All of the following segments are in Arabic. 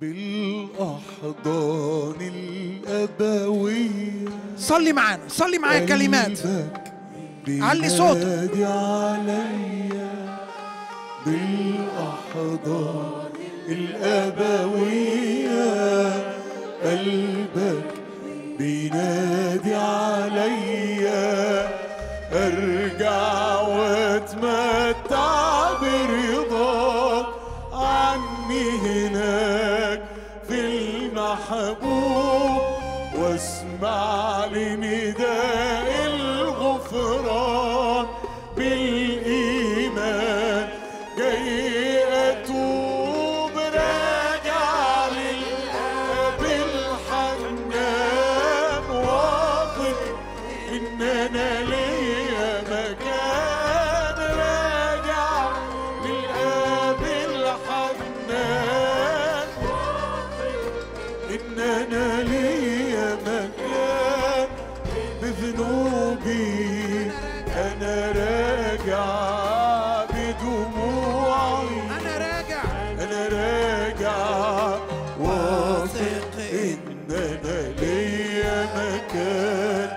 بالأحضان الأبوية. صلي معانا صلي معايا كلمات. علي صوتك. عليا. بالأحضان الأبوية. المحبوب واسمع لنداء راجع بدموعي. أنا راجع. أنا راجع. واثق إن أنا ليا مكان.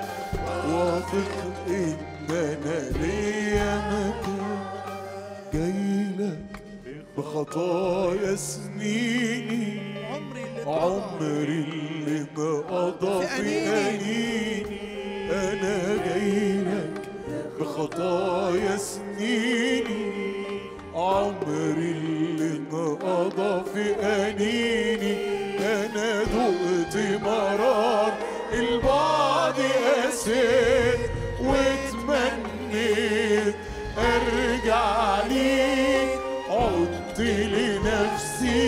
واثق إن أنا ليا مكان. جايلك بخطايا سنيني. عمري اللي في في أنيني. عمري اللي انقضى في أنيني أنا دقت مرار. البعد قسيت واتمنيت أرجع ليك عدت لنفسي.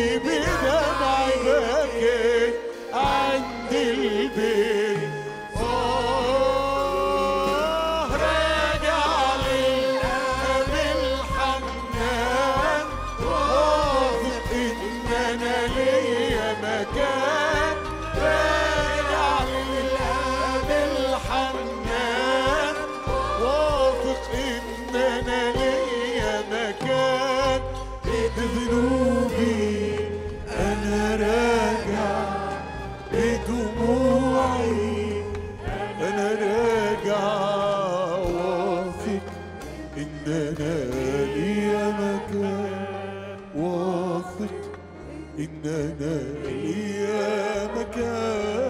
إننا أنا لي مكان واثق. إننا أنا لي مكان